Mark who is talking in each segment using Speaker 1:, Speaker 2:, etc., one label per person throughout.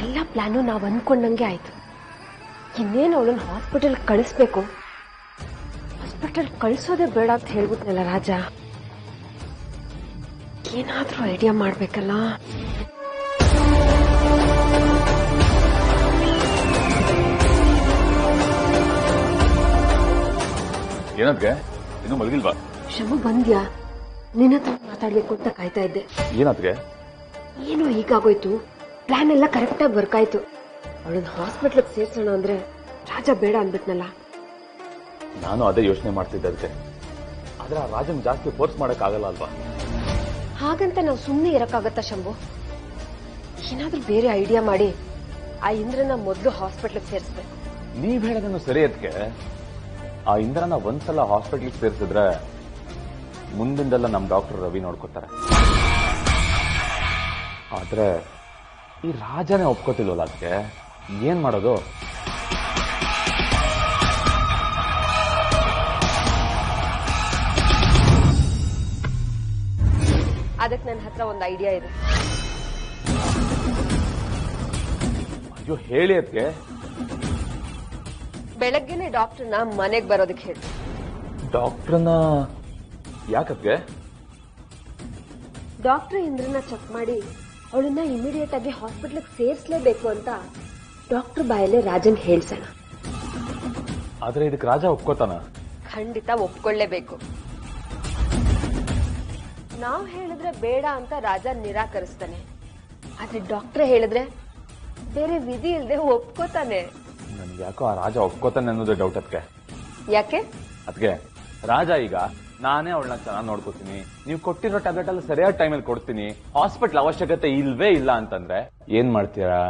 Speaker 1: ಎಲ್ಲ ಪ್ಲಾನು ನಾವು ಅಂದ್ಕೊಂಡಂಗೆ ಆಯ್ತು. ಇನ್ನೇನು ಅವಳನ್ನ ಹಾಸ್ಪಿಟಲ್ ಕಳಿಸ್ಬೇಕು? ಹಾಸ್ಪಿಟಲ್ ಕಳಿಸೋದೇ ಬೇಡ ಅಂತ ಹೇಳ್ಬಿಟ್ನಲ್ಲ ರಾಜ. ಏನಾದ್ರೂ ಐಡಿಯಾ ಮಾಡ್ಬೇಕಲ್ಲ?
Speaker 2: ಇನ್ನು ಮಲಗಿಲ್ವಾ?
Speaker 1: ಶಮ ಬಂದ್ಯಾ? ನಿನ್ನ ಹತ್ರ ಮಾತಾಡ್ಬೇಕು ಅಂತ ಕಾಯ್ತಾ ಇದ್ದೆ.
Speaker 2: ಏನದ್ಗೆ?
Speaker 1: ಏನು ಹೀಗಾಗೋಯ್ತು. ಪ್ಲಾನ್ ಎಲ್ಲ ಕರೆಕ್ಟಾಗಿ ವರ್ಕ್ ಆಯ್ತು. ಅವಳನ್ನ ಹಾಸ್ಪಿಟ್ಲಿಗೆ ಸೇರ್ಸೋಣ ಅಂದ್ರೆ ರಾಜ ಬೇಡ ಅಂದ್ಬಿಟ್ನಲ್ಲ.
Speaker 2: ನಾನು ಅದೇ ಯೋಚನೆ ಮಾಡ್ತಿದ್ದೆ ಅದಕ್ಕೆ ಆದ್ರೆ ಆ ರಾಜನ್ ಜಾಸ್ತಿ ಫೋರ್ಸ್ ಮಾಡಕ್ ಆಗಲ್ಲ ಅಲ್ವಾ?
Speaker 1: ಹಾಗಂತ ನಾವು ಸುಮ್ಮನೆ ಇರಕ್ಕಾಗತ್ತಾ ಶಂಭು? ಏನಾದ್ರೂ ಬೇರೆ ಐಡಿಯಾ ಮಾಡಿ ಆ ಇಂದ್ರನ ಮೊದಲು ಹಾಸ್ಪಿಟ್ಲಿಗೆ ಸೇರಿಸ್ಬೇಕು
Speaker 2: ನೀವ್ ಹೇಳೋದನ್ನು ಸರಿ ಅದಕ್ಕೆ ಆ ಇಂದ್ರನ ಒಂದ್ಸಲ ಹಾಸ್ಪಿಟ್ಲಿಗೆ ಸೇರಿಸಿದ್ರೆ ಮುಂದಿಂದೆಲ್ಲ ನಮ್ ಡಾಕ್ಟರ್ ರವಿ ನೋಡ್ಕೋತಾರೆ. ಆದ್ರೆ ಈ ರಾಜನೇ ಒಪ್ಕೋತಿಲ್ವಲ್ಲ ಅದಕ್ಕೆ? ಏನ್ ಮಾಡೋದು?
Speaker 1: ಅದಕ್ಕೆ ನನ್ನ ಹತ್ರ ಒಂದು ಐಡಿಯಾ ಇದೆ.
Speaker 2: ಅಯ್ಯೋ ಹೇಳಿ ಅದಕ್ಕೆ
Speaker 1: ಬೆಳಗ್ಗೆನೆ ಡಾಕ್ಟರ್ನ ಮನೆಗೆ ಬರೋದಕ್ಕೆ ಹೇಳಿ.
Speaker 2: ಡಾಕ್ಟರ್ನ ಯಾಕಕ್ಕೆ
Speaker 1: ಡಾಕ್ಟರ್ ಇಂದ್ರನ ಚೆಕ್ ಮಾಡಿ ಅವಳನ್ನ ಇಮಿಡಿಯೇಟ್ ಆಗಿ ಹಾಸ್ಪಿಟ್ಲಿಗೆ ಸೇರಿಸಲೇಬೇಕು ಅಂತ ಡಾಕ್ಟರ್ ಬಾಯಲ್ಲೇ ರಾಜನ್ ಹೇಳ್ಸೋಣ.
Speaker 2: ಆದ್ರೆ ಇದಕ್ಕೆ ರಾಜ ಒಪ್ಕೋತಾನ?
Speaker 1: ಖಂಡಿತ ಒಪ್ಕೊಳ್ಳೇಬೇಕು ನಾವ್ ಹೇಳಿದ್ರೆ ಬೇಡ ಅಂತ ರಾಜ ನಿರಾಕರಿಸ್ತಾನೆ. ಆದ್ರೆ ಡಾಕ್ಟರ್ ಹೇಳಿದ್ರೆ ಬೇರೆ ವಿಧಿ ಇಲ್ಲದೆ ಒಪ್ಕೋತಾನೆ.
Speaker 2: ನನ್ಗೆ ಯಾಕೋ ಆ ರಾಜ ಒಪ್ಕೋತಾನೆ ಅನ್ನೋದು ಡೌಟ್ ಅದಕ್ಕೆ
Speaker 1: ಯಾಕೆ?
Speaker 2: ಅದಕ್ಕೆ ರಾಜ ಈಗ ನಾನೇ ಅವಳನ್ನ ಚೆನ್ನಾಗಿ ನೋಡ್ಕೋತೀನಿ. ನೀವು ಕೊಟ್ಟಿರೋ ಟ್ಯಾಬ್ಲೆಟ್ ಅಲ್ಲಿ ಸರಿಯಾದ ಟೈಮಲ್ಲಿ ಕೊಡ್ತೀನಿ. ಹಾಸ್ಪಿಟಲ್ ಅವಶ್ಯಕತೆ ಇಲ್ವೇ ಇಲ್ಲ ಅಂತಂದ್ರೆ ಏನ್ ಮಾಡ್ತೀರಾ?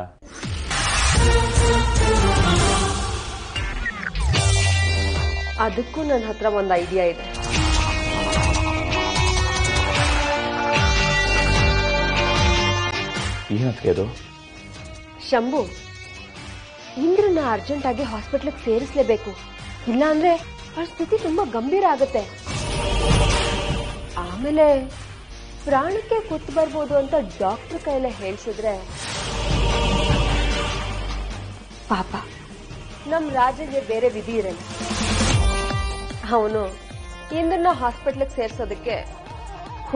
Speaker 1: ಅದಕ್ಕೂ ನನ್ನ ಹತ್ರ ಒಂದು ಐಡಿಯಾ ಇದೆ.
Speaker 2: ಅದು?
Speaker 1: ಶಂಭು ಇಂದ್ರನ ಅರ್ಜೆಂಟ್ ಆಗಿ ಹಾಸ್ಪಿಟ್ಲಿಗೆ ಸೇರಿಸಲೇಬೇಕು. ಇಲ್ಲಾಂದ್ರೆ ಅವ್ರ ಸ್ಥಿತಿ ತುಂಬಾ ಗಂಭೀರ ಆಗುತ್ತೆ. ಆಮೇಲೆ ಪ್ರಾಣಕ್ಕೆ ಕುತ್ತು ಬರ್ಬೋದು ಅಂತ ಡಾಕ್ಟರ್ ಕೈಲೇ ಹೇಳ್ಸಿದ್ರೆ? ಪಾಪ. ನಮ್ ರಾಜಗೆ ಬೇರೆ ವಿಧಿ ಇರಲ್ಲ. ಅವನು ಇಂದ್ರನ ಹಾಸ್ಪಿಟ್ಲಿಗೆ ಸೇರ್ಸೋದಕ್ಕೆ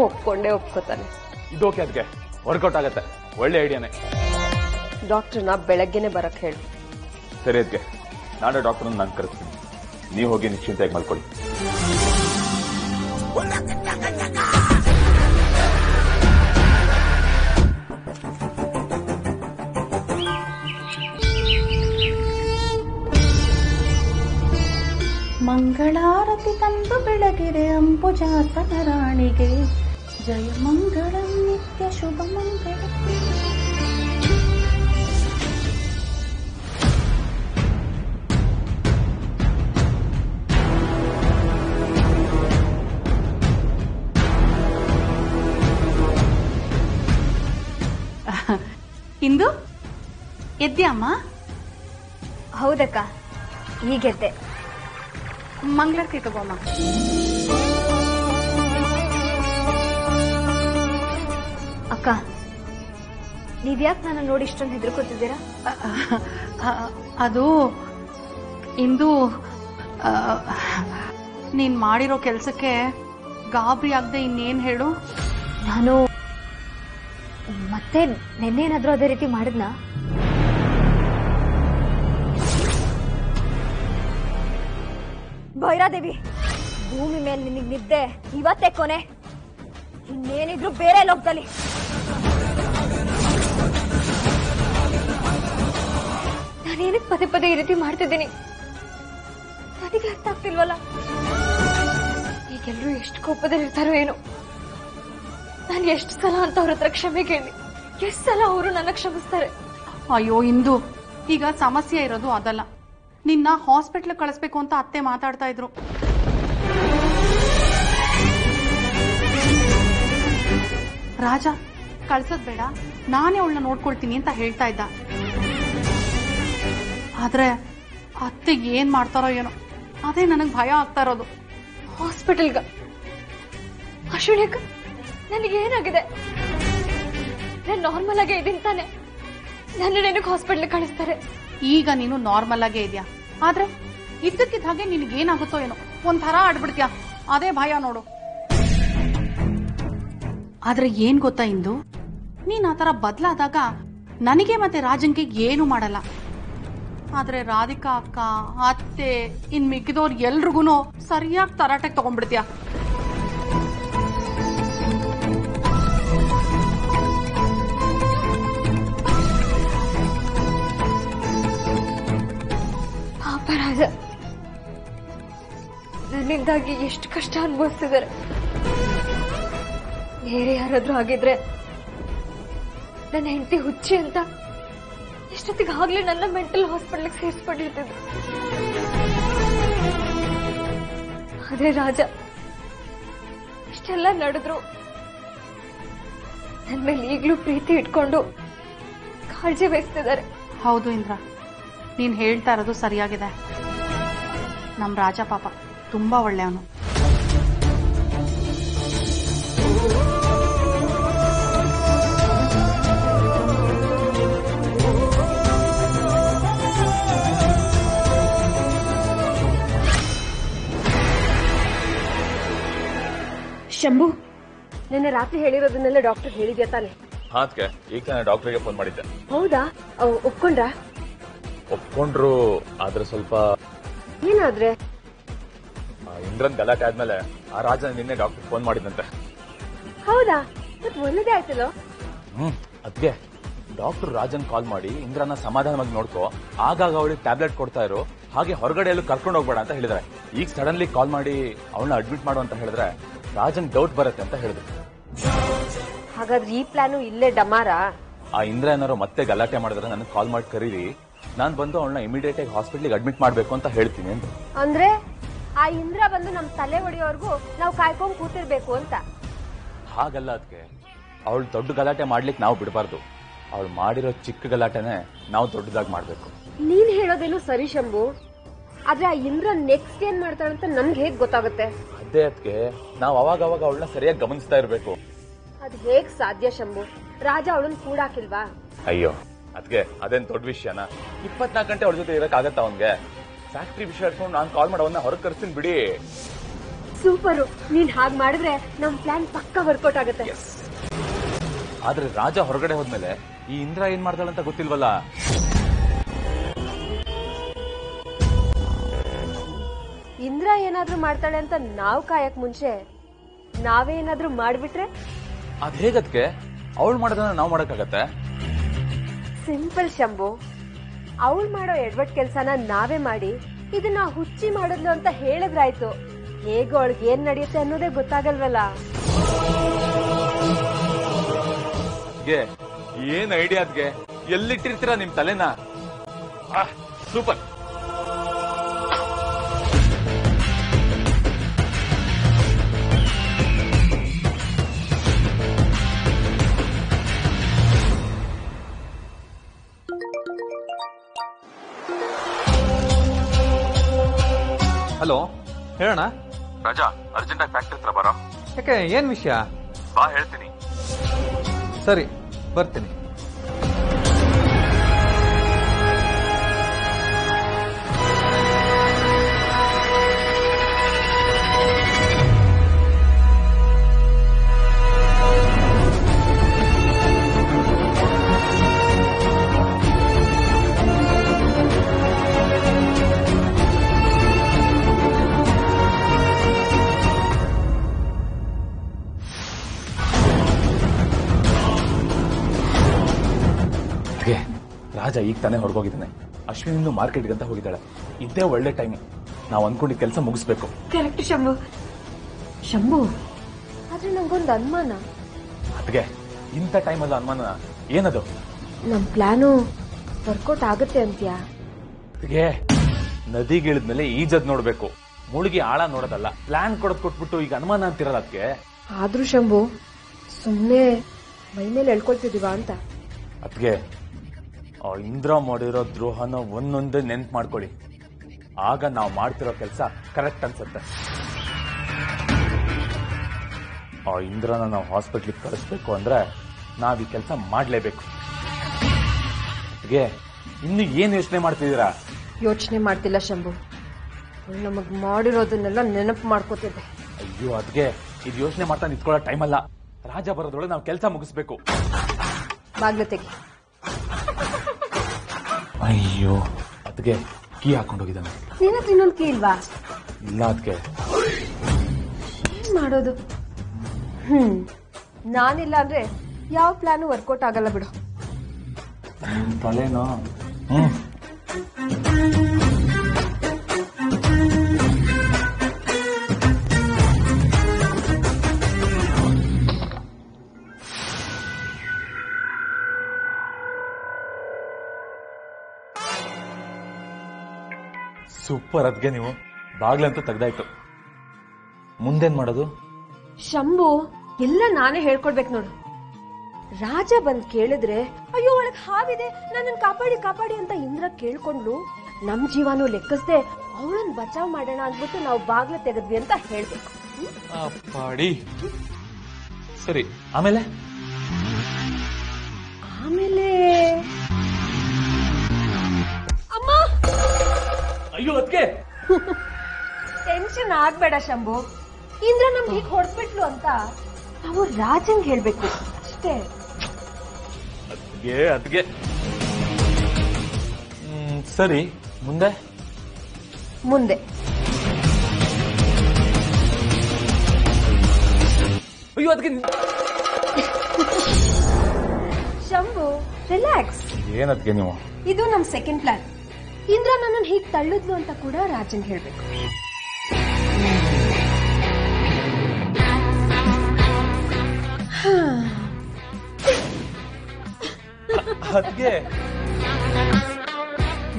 Speaker 1: ಒಪ್ಕೊಂಡೇ ಒಪ್ಕೋತಾನೆ.
Speaker 2: ಇದೋಕೆ ಅದಕ್ಕೆ ವರ್ಕೌಟ್ ಆಗತ್ತೆ ಒಳ್ಳೆ ಐಡಿಯಾನೆ.
Speaker 1: ಡಾಕ್ಟರ್ನ ಬೆಳಗ್ಗೆನೆ ಬರಕ್ ಹೇಳು.
Speaker 2: ಸರಿ ಅದಕ್ಕೆ ನಾಳೆ ಡಾಕ್ಟರ್ ನಾನು ಕರೆಸ್ತೀನಿ. ನೀವು ಹೋಗಿ ನಿಶ್ಚಿಂತೆಯಾಗಿ ಮಾಡ್ಕೊಳ್ಳಿ
Speaker 3: ಮಂಗಳಾರತಿ ತಂದು ಬೆಳಗಿದೆ ಅಂಬುಜಾಸನ ರಾಣಿಗೆ. ಜಯ ಮಂಗಳಂ ನಿತ್ಯ ಶುಭ ಮಂಗಳ. ಇಂದು ಎದ್ದ್ಯಾಮ್ಮ
Speaker 4: ಹೌದಕ್ಕ ಹೀಗೆದ್ದೆ.
Speaker 3: ಮಂಗಳಾರತಿ ತಗೋಮ್ಮ
Speaker 4: ಅಕ್ಕ ನೀವ್ಯಾಕೆ ನನ್ನ ನೋಡಿ ಇಷ್ಟೊಂದು ಹೆದರ್ಕೋತಿದ್ದೀರಾ?
Speaker 3: ಅದು ಇಂದು ನೀನ್ ಮಾಡಿರೋ ಕೆಲ್ಸಕ್ಕೆ ಗಾಬರಿ ಆಗದೆ ಇನ್ನೇನ್ ಹೇಳು?
Speaker 4: ನಾನು ಮತ್ತೆ ನಿನ್ನೇನಾದ್ರೂ ಅದೇ ರೀತಿ ಮಾಡಿದ್ನಾ? ಭೈರಾದೇವಿ ಭೂಮಿ ಮೇಲೆ ನಿನಗೆ ನಿದ್ದೆ ಇವತ್ತೇ ಕೊನೆ. ಇನ್ನೇನಿದ್ರು ಬೇರೆ ಲೋಕದಲ್ಲಿ. ನಾನೇನಕ್ಕೆ ಪದೇ ಪದೇ ಈ ರೀತಿ ಮಾಡ್ತಿದ್ದೀನಿ? ನನಗೆ ಅರ್ಥ ಆಗ್ತಿಲ್ವಲ್ಲ? ಈಗೆಲ್ಲರೂ ಎಷ್ಟು ಕೋಪದಲ್ಲಿರ್ತಾರೋ ಏನು. ನಾನು ಎಷ್ಟು ಸಲ ಅಂತ ಅವ್ರ ಹತ್ರ ಕ್ಷಮೆ ಕೇಳಿ ಎಷ್ಟು ಸಲ ಅವರು ನನ್ನ ಕ್ಷಮಿಸ್ತಾರೆ?
Speaker 3: ಅಯ್ಯೋ ಇಂದು ಈಗ ಸಮಸ್ಯೆ ಇರೋದು ಅದಲ್ಲ. ನಿನ್ನ ಹಾಸ್ಪಿಟ್ಲ್ ಕಳಿಸ್ಬೇಕು ಅಂತ ಅತ್ತೆ ಮಾತಾಡ್ತಾ ಇದ್ರು. ರಾಜ, ಕಳ್ಸೋದ್ ಬೇಡ. ನಾನೇ ಅವಳನ್ನ ನೋಡ್ಕೊಳ್ತೀನಿ ಅಂತ ಹೇಳ್ತಾ ಇದ್ದ. ಆದ್ರೆ ಅತ್ತೆ ಏನ್ ಮಾಡ್ತಾರೋ ಏನೋ. ಅದೇ ನನಗ್ ಭಯ ಆಗ್ತಾ ಇರೋದು.
Speaker 4: ಹಾಸ್ಪಿಟಲ್ಗ. ಅಶ್ವಿನಿಕ ನನಗೆ ಏನಾಗಿದೆ? ನಾನು ನಾರ್ಮಲ್ ಆಗೇ ಇದ್ದೀನಿ ತಾನೆ. ನನ್ನ ನೆನಕ್ಕೆ ಹಾಸ್ಪಿಟ್ಲ್ ಕಳಿಸ್ತಾರೆ.
Speaker 3: ಈಗ ನೀನು ನಾರ್ಮಲ್ ಆಗೇ ಇದೆಯಾ? ಆದ್ರೆ, ಇದ್ದಕ್ಕಿದ್ದ ಹಾಗೆ ನಿನಗೇನಾಗುತ್ತೋ ಏನೋ? ಒಂಥರ ಆಡ್ಬಿಡ್ತೀಯ? ಅದೇ ಭಯ ನೋಡು. ಆದ್ರೆ ಏನ್ ಗೊತ್ತಾ ಇಂದು? ನೀನ್ ಆತರ ಬದಲಾದಾಗ ನನಗೆ ಮತ್ತೆ ರಾಜನ್ಗೆ ಏನು ಮಾಡಲ್ಲ. ಆದ್ರೆ ರಾಧಿಕಾ ಅಕ್ಕ, ಅತ್ತೆ, ಇನ್ ಮಿಕ್ಕಿದವ್ರು ಎಲ್ರಿಗೂ ಸರಿಯಾಗಿ ತರಾಟೆಗೆ ತಗೊಂಡ್ಬಿಡ್ತೀಯ?
Speaker 4: ರಾಜ ನನ್ನಿಂದಾಗಿ ಎಷ್ಟು ಕಷ್ಟ ಅನುಭವಿಸ್ತಿದ್ದಾರೆ ಬೇರೆ ಯಾರಾದ್ರೂ ಆಗಿದ್ರೆ ನನ್ನ ಹೆಂಡತಿ ಹುಚ್ಚಿ ಅಂತ ಎಷ್ಟೊತ್ತಿಗೆ ಆಗ್ಲೇ ನನ್ನ ಮೆಂಟಲ್ ಹಾಸ್ಪಿಟ್ಲಿಗೆ ಸೇರಿಸ್ಕೊಂಡಿರ್ತಿದ್ರು. ಅದೇ ರಾಜ, ಇಷ್ಟೆಲ್ಲ ನಡೆದ್ರು. ನನ್ನ ಮೇಲೆ ಈಗ್ಲೂ ಪ್ರೀತಿ ಇಟ್ಕೊಂಡು ಕಾಳಜಿ ವಹಿಸ್ತಿದ್ದಾರೆ.
Speaker 3: ಹೌದು ಇಂದ್ರ, ನೀನ್ ಹೇಳ್ತಾ ಇರೋದು ಸರಿಯಾಗಿದೆ. ನಮ್ ರಾಜ ಪಾಪ. ತುಂಬಾ ಒಳ್ಳೆಯವನು.
Speaker 1: ಶಂಭು ನಿನ್ನೆ ರಾತ್ರಿ ಹೇಳಿರೋದನ್ನೆಲ್ಲ ಡಾಕ್ಟರ್ ಹೇಳಿದ್ಯಾ ತಾನೆ?
Speaker 2: ಹಾದ್ಕೆ ಈಗ ನಾನು ಡಾಕ್ಟರ್ಗೆ ಫೋನ್ ಮಾಡಿದ್ದೆ.
Speaker 1: ಹೌದಾ? ಒಪ್ಕೊಂಡ್ರಾ?
Speaker 2: ಒಪ್ಕೊಂಡ್ರು ಆದ್ರೆ ಸ್ವಲ್ಪ
Speaker 1: ಏನಾದ್ರೆ?
Speaker 2: ಇಂದ್ರನ್ ಗಲಾಟೆ ಆದ್ಮೇಲೆ ಆ ರಾಜ ನಿನ್ನೆ ಡಾಕ್ಟರ್ ಫೋನ್ ಮಾಡಿದಂತೆ
Speaker 1: ಹೌದಾ? ಮತ್ ಒಳ್ಳೇದೇ ಆಯ್ತಲ್ಲೋ?
Speaker 2: ಹ್ಮ್ ಅದ್ಗೆ ಡಾಕ್ಟರ್ ರಾಜನ್ ಕಾಲ್ ಮಾಡಿ ಇಂದ್ರನ ಸಮಾಧಾನವಾಗಿ ನೋಡ್ಕೋ. ಆಗಾಗ ಅವಳಿಗೆ ಟ್ಯಾಬ್ಲೆಟ್ ಕೊಡ್ತಾ ಇರು. ಹಾಗೆ ಹೊರಗಡೆ ಎಲ್ಲೂ ಕರ್ಕೊಂಡು ಹೋಗ್ಬೇಡ ಅಂತ ಹೇಳಿದ್ರೆ. ಈಗ ಸಡನ್ಲಿ ಕಾಲ್ ಮಾಡಿ ಅವಳನ್ನ ಅಡ್ಮಿಟ್ ಮಾಡು ಅಂತ ಹೇಳಿದ್ರೆ ರಾಜನ್ ಡೌಟ್ ಬರುತ್ತೆ ಅಂತ ಹೇಳಿದ್ರು.
Speaker 1: ಹಾಗಾದ್ರೆ ಈ ಪ್ಲಾನು ಇಲ್ಲೇ ಡಮಾರ?
Speaker 2: ಆ ಇಂದ್ರ ಏನಾರು ಮತ್ತೆ ಗಲಾಟೆ ಮಾಡಿದ್ರೆ ನನಗೆ ಕಾಲ್ ಮಾಡಿ ಕರೀರಿ ನಾನ್ ಬಂದು ಅವಳನ್ನ ಇಮಿಡಿಯೇಟ್ ಆಗಿ ಹಾಸ್ಪಿಟ್ಲಿಗೆ ಅಡ್ಮಿಟ್ ಮಾಡ್ಬೇಕು ಅಂತ ಹೇಳ್ತೀನಿ ಅಂತ
Speaker 1: ಅಂದ್ರೆ ಆ ಇಂದ್ರ ಬಂದು ನಮ್ ತಲೆ ಹೊಡೆಯೋವರೆಗೂ ನಾವು ಕಾಯ್ಕೊಂಡ್ ಕೂತಿರ್ಬೇಕು ಅಂತ?
Speaker 2: ಹಾಗಲ್ಲ ಅದಕ್ಕೆ ಅವಳು ದೊಡ್ಡ ಗಲಾಟೆ ಮಾಡ್ಲಿಕ್ಕೆ ನಾವು ಬಿಡಬಾರ್ದು. ಅವಳು ಮಾಡಿರೋ ಚಿಕ್ಕ ಗಲಾಟೆನೆ ನಾವು ದೊಡ್ಡದಾಗಿ ಮಾಡ್ಬೇಕು.
Speaker 1: ನೀನ್ ಹೇಳೋದೇನು ಸರಿ ಶಂಭು? ಆದ್ರೆ ಆ ಇಂದ್ರ ನೆಕ್ಸ್ಟ್ ಏನ್ ಮಾಡ್ತಾಳಂತ ನಮ್ಗೆ ಹೇಗ್ ಗೊತ್ತಾಗುತ್ತೆ?
Speaker 2: ಅದೇ ಅದಕ್ಕೆ ನಾವು ಅವಾಗ ಅವಾಗ ಅವಳನ್ನ ಸರಿಯಾಗಿ ಗಮನಿಸ್ತಾ ಇರ್ಬೇಕು.
Speaker 1: ಅದ್ ಹೇಗ್ ಸಾಧ್ಯ ಶಂಭು? ರಾಜ ಅವಳನ್ ಕೂಡಾಕಿಲ್ವಾ?
Speaker 2: ಅಯ್ಯೋ. ಅದಕ್ಕೆ ಅದೇನ್ ದೊಡ್ಡ ವಿಷಯನ? ಇಪ್ಪತ್ನಾಲ್ಕು ಗಂಟೆ ಅವ್ರ ಜೊತೆ ಇರಕ್ ಆಗತ್ತ ಅವನ್ಗೆ? ಫ್ಯಾಕ್ಟ್ರಿ ವಿಷಯ ಇಟ್ಕೊಂಡು ನಾನು ಕಾಲ್ ಮಾಡೋವನ್ನ ಹೊರಗೆ ಕರ್ಸ್ತೀನಿ ಬಿಡಿ.
Speaker 1: ಸೂಪರು. ನೀನ್ ಹಾಗೆ ಮಾಡಿದ್ರೆ ನಮ್ ಪ್ಲಾನ್ ಪಕ್ಕ ವರ್ಕೌಟ್ ಆಗುತ್ತೆ.
Speaker 2: ಆದ್ರೆ ರಾಜ ಹೊರಗಡೆ ಹೋದ್ಮೇಲೆ ಈ ಇಂದ್ರ ಏನ್ ಮಾಡ್ತಾಳಂತ ಗೊತ್ತಿಲ್ವಲ್ಲ?
Speaker 1: ಇಂದ್ರ ಏನಾದ್ರೂ ಮಾಡ್ತಾಳೆ ಅಂತ ನಾವ್ ಕಾಯಕ್ ಮುಂಚೆ ನಾವೇ ಏನಾದ್ರೂ ಮಾಡ್ಬಿಟ್ರೆ?
Speaker 2: ಅದ್ ಹೇಗದ್ಕೆ? ಅವಳು ಮಾಡೋದನ್ನ ನಾವು ಮಾಡಕ್ಕಾಗತ್ತೆ.
Speaker 1: ಸಿಂಪಲ್ ಶಂಭು. ಅವಳು ಮಾಡೋ ಎಡ್ವಟ್ ಕೆಲಸನ ನಾವೇ ಮಾಡಿ, ಇದನ್ನ ಹುಚ್ಚಿ ಮಾಡಿದ್ಲು ಅಂತ ಹೇಳಿದ್ರಾಯ್ತು. ಹೇಗೋ ಅವಳಿಗೆ ಏನ್ ನಡೆಯುತ್ತೆ ಅನ್ನೋದೇ ಗೊತ್ತಾಗಲ್ವಲ್ಲ.
Speaker 2: ಏನ್ ಐಡಿಯಾ ಅದ್ಗೆ? ಎಲ್ಲಿಟ್ಟಿರ್ತೀರಾ ನಿಮ್ ತಲೆನ? ಸೂಪರ್.
Speaker 5: ಹಲೋ ಹೇಳೋಣ
Speaker 2: ರಾಜಾ ಅರ್ಜೆಂಟ್ ಆಗಿ ಫ್ಯಾಕ್ಟ್ರಿ ಹತ್ರ ಬರೋ.
Speaker 5: ಯಾಕೆ ಏನ್ ವಿಷಯ?
Speaker 2: ಬಾ ಹೇಳ್ತೀನಿ.
Speaker 5: ಸರಿ ಬರ್ತೀನಿ.
Speaker 2: ಹಾಗೆ ರಾಜ ಈಗ ತಾನೇ ಹೊರಗೋಗಿದ್ದಾನೆ. ಅಶ್ವಿನಿಂದು ಮಾರ್ಕೆಟ್ಗೆ ಅಂತ ಹೋಗಿದ್ದಾಳೆ. ಇದೇ ಒಳ್ಳೆ ಟೈಮ್ ನಾವು ಅನ್ಕೊಂಡಿದ್ದ ಕೆಲಸ ಮುಗಿಸ್ಬೇಕು.
Speaker 1: ಕರೆಕ್ಟ್ ಶಂಭು. ಶಂಭು ಆದ್ರೆ ನಂಗೊಂದು ಅನುಮಾನ.
Speaker 2: ಅದ್ಗೆ ಇಂಥ ಟೈಮಲ್ಲ ಅನುಮಾನ? ಏನದು?
Speaker 1: ನಮ್ ಪ್ಲಾನು ವರ್ಕೌಟ್ ಆಗುತ್ತೆ ಅಂತ್ಯಾ?
Speaker 2: ಅದ್ಗೆ ನದಿಗಿಳಿದ್ಮೇಲೆ ಈಜದ್ ನೋಡ್ಬೇಕು. ಮುಳುಗಿ ಆಳ ನೋಡೋದಲ್ಲ. ಪ್ಲಾನ್ ಕೊಡದ್ ಕೊಟ್ಬಿಟ್ಟು ಈಗ ಅನುಮಾನ ಅಂತಿರಲ್ಲ ಅದಕ್ಕೆ
Speaker 1: ಆದ್ರೂ ಶಂಭು ಸುಮ್ಮನೆ ಮೈ ಮೇಲೆ ಎಳ್ಕೊಳ್ತಿದೀವ ಅಂತ?
Speaker 2: ಅದ್ಗೆ ಇಂದ್ರ ಮಾಡಿರೋ ದ್ರೋಹನ ಒಂದೊಂದೇ ನೆನ್ಪು ಮಾಡ್ಕೊಳ್ಳಿ. ಆಗ ನಾವು ಮಾಡ್ತಿರೋ ಕೆಲಸ ಕರೆಕ್ಟ್ ಅನ್ಸುತ್ತೆ. ಆ ಇಂದ್ರನ ನಾವು ಹಾಸ್ಪಿಟ್ಲಿಗೆ ಕಳಿಸ್ಬೇಕು ಅಂದ್ರೆ ನಾವು ಈ ಕೆಲಸ ಮಾಡಲೇಬೇಕು. ಅದ್ಗೆ ಇನ್ನು ಏನು ಯೋಚನೆ ಮಾಡ್ತಿದ್ದೀರಾ?
Speaker 1: ಯೋಚನೆ ಮಾಡ್ತಿಲ್ಲ ಶಂಭು. ನಮಗ್ ಮಾಡಿರೋದನ್ನೆಲ್ಲ ನೆನಪು ಮಾಡ್ಕೋತಿದ್ದೆ.
Speaker 2: ಅಯ್ಯೋ ಅದ್ಗೆ ಇದು ಯೋಚನೆ ಮಾಡ್ತಾ ನಿಂತ್ಕೊಳ್ಳೋ ಟೈಮ್ ಅಲ್ಲ. ರಾಜ ಬರೋದ್ರೊಳಗೆ ನಾವು ಕೆಲಸ ಮುಗಿಸ್ಬೇಕು.
Speaker 1: ಬಾಗ್ಲ ತೆಗಿ
Speaker 2: ಅಯ್ಯೋ ಅದಕ್ಕೆ ಕೀ ಹಾಕೊಂಡೋಗಿದ್ದಾನೆ
Speaker 1: ನಿನ್ನ ಹತ್ರ ಇನ್ನೊಂದು ಕೀ ಇಲ್ವಾ?
Speaker 2: ಇಲ್ಲ ಅದಕ್ಕೆ
Speaker 1: ಏನ್ ಮಾಡೋದು? ಹ್ಮ್ ನಾನಿಲ್ಲ ಅಂದ್ರೆ ಯಾವ ಪ್ಲಾನು ವರ್ಕೌಟ್ ಆಗಲ್ಲ ಬಿಡು.
Speaker 2: ತಲೆನೋ? ಹ್ಮ್. ಸೂಪರ್ ಅದ್ಗೆ ನೀವು ಬಾಗ್ಲಂತೂ ತೆಗ್ದಾಯ್ತು. ಮುಂದೇನ್ ಮಾಡೋದು?
Speaker 1: ಶಂಭು ಎಲ್ಲ ನಾನೇ ಹೇಳ್ಕೊಡ್ಬೇಕು ನೋಡು. ರಾಜ ಬಂದ್ ಕೇಳಿದ್ರೆ ಅಯ್ಯೋ ಒಳಗ್ ಹಾವಿದೆ ನನ್ನನ್ ಕಾಪಾಡಿ ಕಾಪಾಡಿ ಅಂತ ಇಂದ್ರ ಕೇಳ್ಕೊಂಡ್ಲು. ನಮ್ ಜೀವನೂ ಲೆಕ್ಕಿಸ್ದೆ ಅವಳನ್ ಬಚಾವ್ ಮಾಡೋಣ ಅಂದ್ಬಿಟ್ಟು ನಾವು ಬಾಗ್ಲ ತೆಗೆದ್ವಿ ಅಂತ ಹೇಳ್ಬೇಕು.
Speaker 2: ಪಾಡಿ ಸರಿ ಆಮೇಲೆ? ಅಯ್ಯೋ ಅದಕ್ಕೆ
Speaker 1: ಟೆನ್ಷನ್ ಆಗ್ಬೇಡ ಶಂಭು. ಇಂದ್ರ ನಮ್ಗೆ ಹೀಗ್ ಹೊಡ್ಬಿಟ್ಲು ಅಂತ ನಾವು ರಾಜಂಗ್ ಹೇಳ್ಬೇಕು. ಅಷ್ಟೇ.
Speaker 2: ಅದ್ಗೆ ಅದ್ಗೆ ಹ್ಮ್, ಸರಿ. ಮುಂದೆ?
Speaker 1: ಮುಂದೆ.
Speaker 2: ಅಯ್ಯೋ ಅದಕ್ಕೆ
Speaker 1: ಶಂಭು ರಿಲ್ಯಾಕ್ಸ್
Speaker 2: ಏನದ್ಗೆ ನೀವು?
Speaker 1: ಇದು ನಮ್ ಸೆಕೆಂಡ್ ಪ್ಲಾನ್ ಇಂದ್ರ ನನ್ನನ್ನು ಹೀಗೆ ತಳ್ಳಿದ್ಲು ಅಂತ ಕೂಡ ರಾಜನ್ ಹೇಳ್ಬೇಕು.
Speaker 2: ಅದ್ಗೆ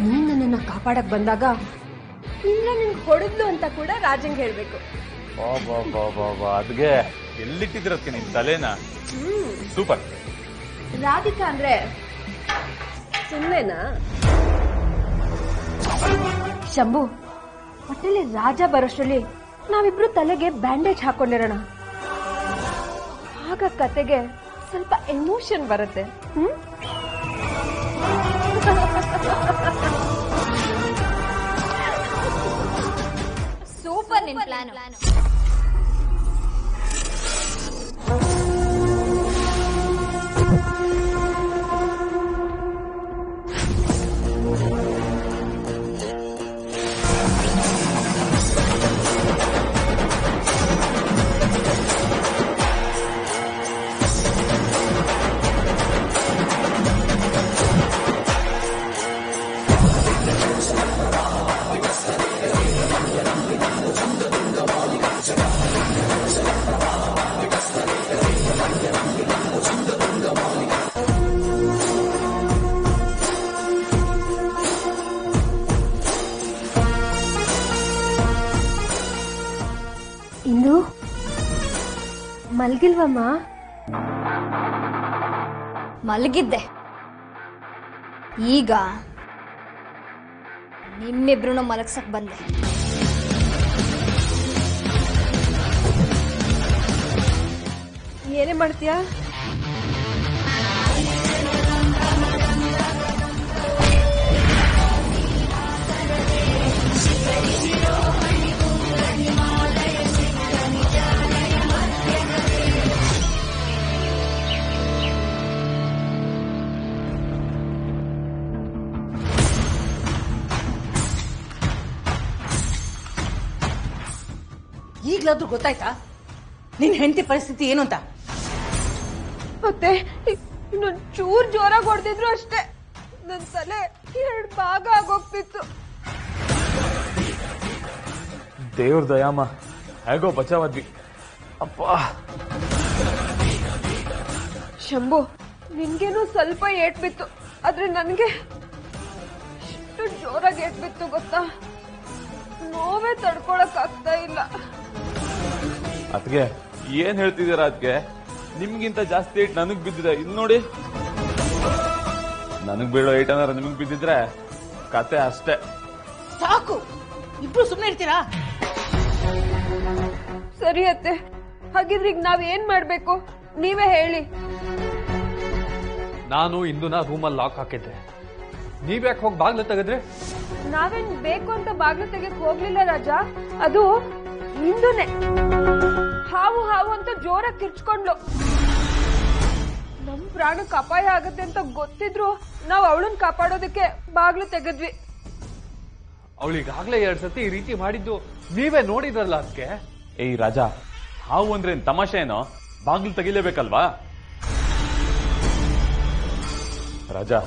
Speaker 1: ನೀನ್ ನನ್ನನ್ನ ಕಾಪಾಡಕ್ ಬಂದಾಗ ಇಂದ್ರ ನಿನ್ಗೆ ಹೊಡೆದ್ಲು ಅಂತ ಕೂಡ ರಾಜಂಗ್ ಹೇಳ್ಬೇಕು.
Speaker 2: ಅದ್ಗೆ ಎಲ್ಲಿಟ್ಟಿದ್ರೆ ನಿನ್ ತಲೆನ? ಸೂಪರ್.
Speaker 1: ರಾಧಿಕಾ ಅಂದ್ರೆ ಸುಮ್ಮನೆನಾ ಶಂಭು ಒಟ್ಟಲ್ಲಿ ರಾಜ ಬರೋಷ್ಟರಲ್ಲಿ ನಾವಿಬ್ರು ತಲೆಗೆ ಬ್ಯಾಂಡೇಜ್ ಹಾಕೊಂಡಿರೋಣ. ಆಗ ಕತೆಗೆ ಸ್ವಲ್ಪ ಎಮೋಷನ್ ಬರುತ್ತೆ.
Speaker 4: ಸೂಪರ್ ನಿನ್ ಪ್ಲಾನ್.
Speaker 1: ಮಲ್ಗಿಲ್ವಮ್ಮ?
Speaker 4: ಮಲಗಿದ್ದೆ. ಈಗ ನಿಮ್ಮಿಬ್ರು ಮಲಗ್ಸಕ್ ಬಂದೆ.
Speaker 1: ಏನೇ ಮಾಡ್ತೀಯಾ?
Speaker 3: ಈಗ್ಲಾದ್ರೂ ಗೊತ್ತಾಯ್ತಾ? ನಿನ್ ಹೆಂಡತಿ ಪರಿಸ್ಥಿತಿ ಏನು ಅಂತ?
Speaker 1: ಮತ್ತೆ ಇನ್ನೊಂದ್ ಚೂರ್ ಜೋರಾಗಿ ಹೊಡೆದಿದ್ರು ಅಷ್ಟೇ. ನನ್ ತಲೆ ಎರಡು ಭಾಗ ಆಗೋಗ್ತಿತ್ತು.
Speaker 2: ದೇವ್ರ ದಯಾಮ ಹೇಗೋ ಬಚಾವದ್ವಿ. ಅಪ್ಪ.
Speaker 1: ಶಂಭು ನಿನ್ಗೇನು ಸ್ವಲ್ಪ ಏಟ್ ಬಿತ್ತು. ಆದ್ರೆ ನನ್ಗೆ ಎಷ್ಟು ಜೋರಾಗಿ ಏಟ್ ಬಿತ್ತು ಗೊತ್ತಾ? ನೋವೇ ತಡ್ಕೊಳಕ್ ಆಗ್ತಾ ಇಲ್ಲ.
Speaker 2: ಅದ್ಗೆ ಏನ್ ಹೇಳ್ತಿದ್ದೀರಾ ಅದ್ಗೆ ನಿಮ್ಗಿಂತ ಜಾಸ್ತಿ ಏಟ್ ನನಗ್ ಬಿದ್ದಿದೆ. ಇಲ್ ನೋಡಿ. ನನಗ್ ಬೀಳೋ ಏಟ್ ಏನಾರ ನಿಮಗ್ ಬಿದ್ದಿದ್ರೆ ಕತೆ ಅಷ್ಟೇ.
Speaker 3: ಸಾಕು! ಇಬ್ರು ಸುಮ್ನೆ ಇರ್ತೀರಾ?
Speaker 1: ಸರಿ ಅತ್ತೆ. ಹಾಗಿದ್ರೆ ಈಗ ನಾವ್ ಏನ್ ಮಾಡ್ಬೇಕು? ನೀವೇ ಹೇಳಿ.
Speaker 5: ನಾನು ಇಂದುನ ರೂಮಲ್ಲಿ ಲಾಕ್ ಹಾಕಿದ್ದೆ. ನೀವ್ಯಾಕೆ ಹೋಗಿ ಬಾಗ್ಲು ತೆಗೆದ್ರಿ?
Speaker 1: ನಾವೇನ್ ಬೇಕು ಅಂತ ಬಾಗ್ಲು ತೆಗೆಕ್ ಹೋಗ್ಲಿಲ್ಲ ರಾಜ. ಅದು ಇಂದುನೆ. ಹಾವು ಹಾವು ಅಂತ ಜೋರಾಗಿ ಕಿರ್ಚ್ಕೊಂಡ್ಲು. ನಮ್ ಪ್ರಾಣಕ್ಕೆ ಅಪಾಯ ಆಗತ್ತೆ ಅಂತ ಗೊತ್ತಿದ್ರು ನಾವ್ ಅವಳನ್ ಕಾಪಾಡೋದಕ್ಕೆ ಬಾಗ್ಲು ತೆಗೆದ್ವಿ.
Speaker 5: ಅವಳಿಗಾಗ್ಲೇ ಎರಡ್ ಸತಿ ಈ ರೀತಿ ಮಾಡಿದ್ದು ನೀವೇ ನೋಡಿದ್ರಲ್ಲ ಅದಕ್ಕೆ
Speaker 2: ಏಯ್ ರಾಜಾ ಹಾವು ಅಂದ್ರೆ ಏನ್ ತಮಾಷೆ ಏನೋ ಬಾಗ್ಲು ತೆಗಿಲೇಬೇಕಲ್ವಾ? ರಾಜಾ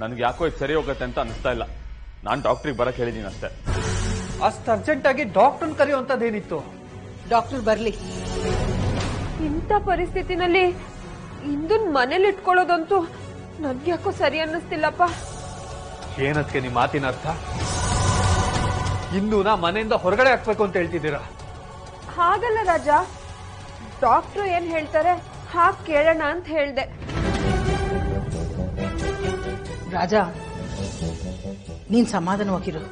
Speaker 2: ನನ್ಗೆ ಯಾಕೋ ಇದು ಸರಿ ಹೋಗತ್ತೆ ಅಂತ ಅನಿಸ್ತಾ ಇಲ್ಲ. ನಾನ್ ಡಾಕ್ಟ್ರಿಗೆ ಬರಕ್ ಹೇಳಿದೀನಿ ಅಷ್ಟೇ
Speaker 5: ಅಷ್ಟು ಅರ್ಜೆಂಟ್ ಆಗಿ ಡಾಕ್ಟರ್ ಕರೆಯುವಂತದ್ದೇನಿತ್ತು?
Speaker 6: ಡಾಕ್ಟರ್ ಬರ್ಲಿ.
Speaker 1: ಇಂಥ ಪರಿಸ್ಥಿತಿನಲ್ಲಿ ಇಂದನ್ ಮನೇಲಿ ಇಟ್ಕೊಳ್ಳೋದಂತೂ ನನ್ಗ್ಯಾಕೋ ಸರಿ ಅನ್ನಿಸ್ತಿಲ್ಲಪ್ಪ.
Speaker 5: ಏನದಕ್ಕೆ ನಿಮ್ಮ ಮಾತಿನ ಅರ್ಥ? ಇಂದು ನಾ ಮನೆಯಿಂದ ಹೊರಗಡೆ ಹಾಕ್ಬೇಕು ಅಂತ ಹೇಳ್ತಿದ್ದೀರಾ?
Speaker 1: ಹಾಗಲ್ಲ ರಾಜ. ಡಾಕ್ಟ್ರು ಏನ್ ಹೇಳ್ತಾರೆ? ಹಾಗ್ ಕೇಳೋಣ ಅಂತ ಹೇಳ್ದೆ.
Speaker 6: ರಾಜ ನೀನ್ ಸಮಾಧಾನವಾಗಿರು.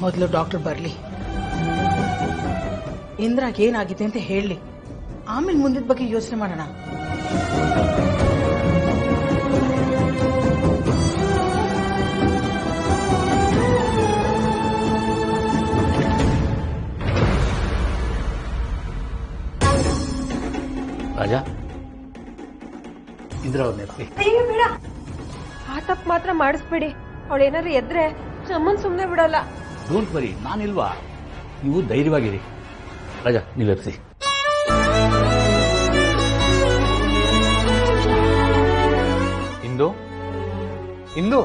Speaker 6: ಮೊದಲು ಡಾಕ್ಟರ್ ಬರ್ಲಿ. ಇಂದ್ರಾಗ್ ಏನಾಗಿದೆ ಅಂತ ಹೇಳಿ. ಆಮೇಲೆ ಮುಂದಿನ ಬಗ್ಗೆ ಯೋಚನೆ ಮಾಡೋಣ.
Speaker 7: ರಾಜ ಇಂದ್ರ
Speaker 1: ಅಯ್ಯೋ ಬೇಡ. ಆ ತಪ್ಪು ಮಾತ್ರ ಮಾಡಿಸ್ಬೇಡಿ. ಅವಳೇನಾದ್ರು ಎದ್ರೆ ನಮ್ಮನ್ ಸುಮ್ನೆ ಬಿಡಲ್ಲ.
Speaker 7: ಡೋಂಟ್ ವರಿ ನಾನಿಲ್ವಾ? ನೀವು ಧೈರ್ಯವಾಗಿರಿ. ರಾಜ ನಿಲ್ಲಿಸಿ
Speaker 5: ಇಂದು? ಇಂದು?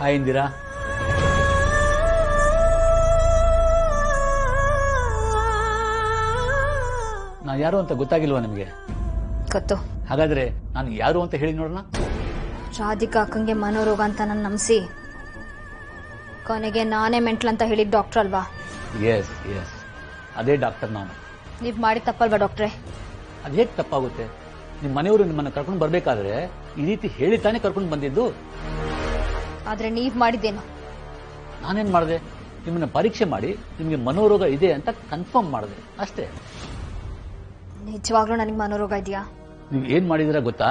Speaker 7: ಹಾಯ್ ಇಂದಿರಾ. ನಾ ಯಾರು ಅಂತ ಗೊತ್ತಾಗಿಲ್ವಾ ನಿಮಗೆ?
Speaker 4: ಗೊತ್ತು.
Speaker 7: ಹಾಗಾದ್ರೆ ನಾನು ಯಾರು ಅಂತ ಹೇಳಿ ನೋಡೋಣ?
Speaker 4: ರಾಧಿಕಾ ಅಕ್ಕಂಗೆ ಮನೋರೋಗ ಅಂತ ನಾನು ನಂಬಿಸಿ. ಕೊನೆಗೆ ನಾನೇ ಮೆಂಟ್ಲ್ ಅಂತ ಹೇಳಿದ ಡಾಕ್ಟರ್ ಅಲ್ವಾ?
Speaker 7: ಎಸ್ ಎಸ್ ಅದೇ ಡಾಕ್ಟರ್ ನಾನು.
Speaker 4: ನೀವು ಮಾಡಿ ತಪ್ಪಲ್ವಾ ಡಾಕ್ಟ್ರೆ
Speaker 7: ಅದು ಹೇಗೆ ತಪ್ಪಾಗುತ್ತೆ? ನಿಮ್ಮ ಮನೆಯವರು ನಿಮ್ಮನ್ನ ಕರ್ಕೊಂಡು ಬರ್ಬೇಕಾದ್ರೆ ಈ ರೀತಿ ಹೇಳಿ ತಾನೇ ಕರ್ಕೊಂಡು ಬಂದಿದ್ದು.
Speaker 4: ಆದ್ರೆ ನೀವ್ ಮಾಡಿದ್ದೇನು?
Speaker 7: ನಾನೇನ್ ಮಾಡಿದೆ? ನಿಮ್ಮನ್ನ ಪರೀಕ್ಷೆ ಮಾಡಿ ನಿಮಗೆ ಮನೋರೋಗ ಇದೆ ಅಂತ ಕನ್ಫರ್ಮ್ ಮಾಡಿದೆ. ಅಷ್ಟೇ.
Speaker 4: ನಿಜವಾಗ್ಲೂ ನನಗೆ ಮನೋರೋಗ ಇದೆಯಾ?
Speaker 7: ನೀವು ಏನ್ ಮಾಡಿದೀರಾ ಗೊತ್ತಾ?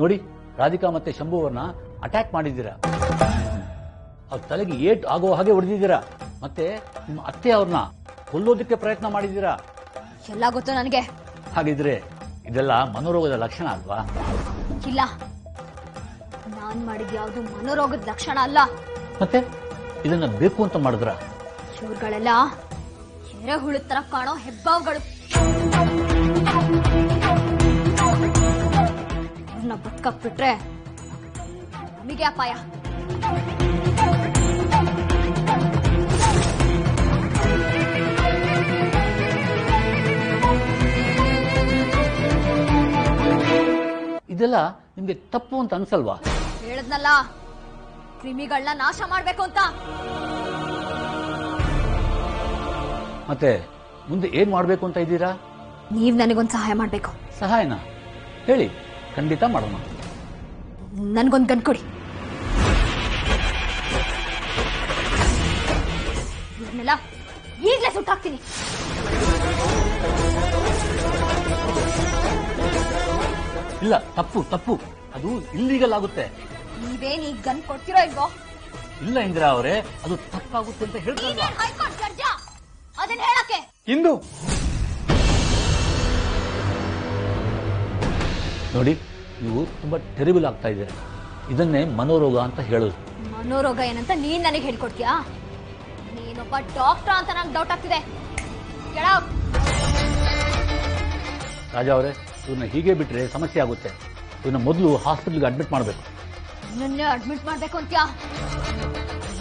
Speaker 7: ನೋಡಿ ರಾಧಿಕಾ ಮತ್ತೆ ಶಂಭು ಅವ್ರನ್ನ ಅಟ್ಯಾಕ್ ಮಾಡಿದ್ದೀರಾ? ಅವ್ರ ತಲೆಗೆ ಏಟ್ ಆಗೋ ಹಾಗೆ ಹೊಡೆದಿದ್ದೀರಾ? ಮತ್ತೆ ನಿಮ್ಮ ಅತ್ತೆ ಅವ್ರನ್ನ ಕೊಲ್ಲೋದಕ್ಕೆ ಪ್ರಯತ್ನ ಮಾಡಿದ್ದೀರಾ?
Speaker 4: ಎಲ್ಲ ಗೊತ್ತು ನನಗೆ.
Speaker 7: ಹಾಗಿದ್ರೆ ಇದೆಲ್ಲ ಮನೋರೋಗದ ಲಕ್ಷಣ ಅಲ್ವಾ?
Speaker 4: ಇಲ್ಲ. ನಾನ್ ಮಾಡಿದ ಯಾವ್ದು ಮನೋರೋಗದ ಲಕ್ಷಣ ಅಲ್ಲ.
Speaker 7: ಮತ್ತೆ ಇದನ್ನ ಬೇಕು ಅಂತ ಮಾಡಿದ್ರ?
Speaker 4: ಇವ್ರುಗಳೆಲ್ಲ ಎರೆಹುಳು ತರ ಕಾಣೋ ಹೆಬ್ಬಾವುಗಳು. ಇವ್ರನ್ನ ಬದುಕಕ್ ಬಿಟ್ರೆ ನಮಗೆ ಅಪಾಯ.
Speaker 7: ಇದೆಲ್ಲ ನಿಮ್ಗೆ ತಪ್ಪು ಅಂತ ಅನ್ಸಲ್ವಾ?
Speaker 4: ಹೇಳದ್ನಲ್ಲ ಕ್ರಿಮಿಗಳನ್ನ ನಾಶ ಮಾಡ್ಬೇಕು ಅಂತ.
Speaker 7: ಮತ್ತೆ ಮುಂದೆ ಏನ್ ಮಾಡ್ಬೇಕು ಅಂತ ಇದ್ದೀರಾ?
Speaker 4: ನೀವ್ ನನಗೊಂದು ಸಹಾಯ ಮಾಡ್ಬೇಕು.
Speaker 7: ಸಹಾಯನಾ? ಹೇಳಿ. ಖಂಡಿತ ಮಾಡೋಣ.
Speaker 4: ನನ್ಗೊಂದು ಗನ್ ಕೊಡಿ. ಇವ್ರನ್ನೆಲ್ಲ ಈಗಲೇ ಸುಟ್ಟಾಕ್ತೀನಿ
Speaker 7: ಇಲ್ಲ ತಪ್ಪು ತಪ್ಪು. ಅದು ಇಲ್ಲಿಗಲ್ ಆಗುತ್ತೆ.
Speaker 4: ನೀವೇನ್ ಈಗ ಗನ್ ಕೊಡ್ತಿರೋ ಇಲ್ವೋ?
Speaker 7: ಇಲ್ಲ ಇಂದಿರಾ ಅವರೇ ಅದು ತಪ್ಪಾಗುತ್ತೆ ಅಂತ ಹೇಳ್ತಾರೆ
Speaker 4: ನೀವೇನ್ ಹೈಕೋರ್ಟ್ ಜಡ್ಜ? ಅದನ್ನ ಹೇಳಕ್ಕೆ.
Speaker 5: ಇಂದು
Speaker 7: ನೋಡಿ ನೀವು ತುಂಬ ಟೆರಿಬಲ್ ಆಗ್ತಾ ಇದೆ ಇದನ್ನೇ ಮನೋರೋಗ ಅಂತ ಹೇಳೋದು
Speaker 4: ಮನೋರೋಗ ಏನಂತ ನೀನ್ ನನಗೆ ಹೇಳ್ಕೊಡ್ತೀಯಾ ನೀನೊಬ್ಬ ಡಾಕ್ಟರ್ ಅಂತ ನಂಗೆ ಡೌಟ್ ಆಗ್ತಿದೆ
Speaker 7: ರಾಜಾ ಅವರೇ ಇವ್ರನ್ನ ಹೀಗೆ ಬಿಟ್ರೆ ಸಮಸ್ಯೆ ಆಗುತ್ತೆ ಇವ್ರನ್ನ ಮೊದಲು ಹಾಸ್ಪಿಟಲ್ಗೆ ಅಡ್ಮಿಟ್ ಮಾಡಬೇಕು
Speaker 4: ನಿನ್ನೆ ಅಡ್ಮಿಟ್ ಮಾಡ್ಬೇಕು ಅಂತ್ಯಾ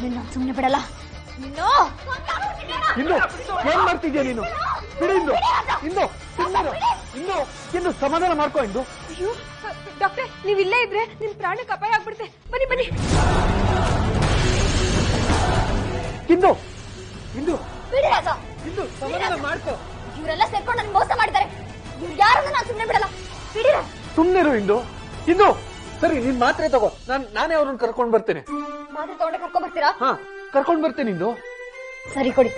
Speaker 4: ನಿನ್ನ ಸುಮ್ಮನೆ ಬಿಡಲ್ಲ
Speaker 5: ಇನ್ನು ಏನ್ ಮಾಡ್ತಿದ್ಯಾ ನೀನು ಬಿಡಿ ಇಂದು ಇಂದು ಇಂದು ಇಂದು ಸಮಾಧಾನ ಮಾಡ್ಕೋ ಇಂದು.
Speaker 1: ಅಯ್ಯೋ ಡಾಕ್ಟ್ರೆ ನೀವ್ ಇಲ್ಲೇ ಇದ್ರೆ ನಿಮ್ ಪ್ರಾಣಕ್ಕೆ ಅಪಾಯ ಆಗ್ಬಿಡುತ್ತೆ. ಬನ್ನಿ ಬನ್ನಿ.
Speaker 5: ಇಂದು ಇಂದು.
Speaker 4: ಬಿಡಿ
Speaker 5: ಇಂದು ಸಮಾಧಾನ ಮಾಡ್ಕೋ.
Speaker 4: ಇವರೆಲ್ಲ ಸೇರ್ಕೊಂಡು ನನ್ ಮೋಸ ಮಾಡಿದ್ದಾರೆ. ಇವ್ರು ಯಾರನ್ನ ನಾನು ಸುಮ್ಮನೆ ಬಿಡಲ್ಲ. ಬಿಡಿ
Speaker 5: ಸುಮ್ನಿರು ಇಂದು. ಇಂದು ಸರಿ ನಿನ್ ಮಾತ್ರೆ ತಗೋ. ನಾನ್ ನಾನೇ ಅವ್ರನ್ನ ಕರ್ಕೊಂಡ್ ಬರ್ತೇನೆ.
Speaker 4: ಮಾತ್ರೆ ತಗೊಂಡೆ ಕರ್ಕೊಂಡ್ ಬರ್ತೀರಾ?
Speaker 5: ಹಾ ಕರ್ಕೊಂಡ್ ಬರ್ತೇನೆ ಇಂದು.
Speaker 4: ಸರಿ ಕೊಡಿ.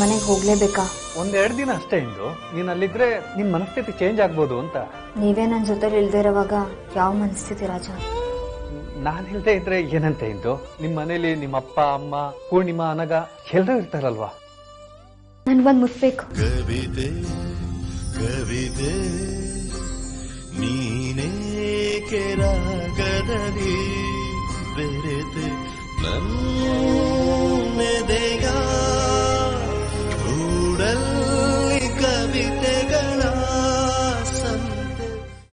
Speaker 4: ಮನೆಗೆ ಹೋಗ್ಲೇಬೇಕಾ?
Speaker 5: ಒಂದೆರಡು ದಿನ ಅಷ್ಟೇ ಇಂದು. ನೀನ್ ಅಲ್ಲಿದ್ರೆ ನಿನ್ ಮನಸ್ಥಿತಿ ಚೇಂಜ್ ಆಗ್ಬೋದು ಅಂತ.
Speaker 4: ನೀವೇ ನನ್ನ ಜೊತೆಲಿ ಇಲ್ದಿರೋವಾಗ ಯಾವ ಮನಸ್ಥಿತಿ ರಾಜ?
Speaker 5: ನಾನ್ ಹೇಳ್ದೆ ಇದ್ರೆ ಏನಂತೆ ಇಂದು? ನಿಮ್ ಮನೇಲಿ ನಿಮ್ಮ ಅಪ್ಪ ಅಮ್ಮ ಪೂರ್ಣಿಮಾ ಅನಗ ಎಲ್ರೂ ಇರ್ತಾರಲ್ವಾ?
Speaker 4: ನನ್ಗೊಂದ್ ಮುಟ್ಬೇಕು.
Speaker 8: ಕವಿತೆ ಕವಿತೆ ನೀನೇ ಕೆರಾಗದಲ್ಲಿ ಬೆರೆತೆ ನನ್ನ